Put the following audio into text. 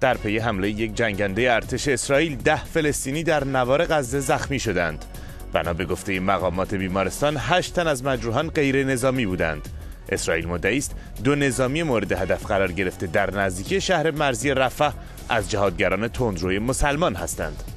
در پی حمله یک جنگنده ارتش اسرائیل ده فلسطینی در نوار غزه زخمی شدند. بنا به گفته مقامات بیمارستان هشت تن از مجروحان غیر نظامی بودند. اسرائیل مدعی است دو نظامی مورد هدف قرار گرفته در نزدیکی شهر مرزی رفح از جهادگران تندروی مسلمان هستند.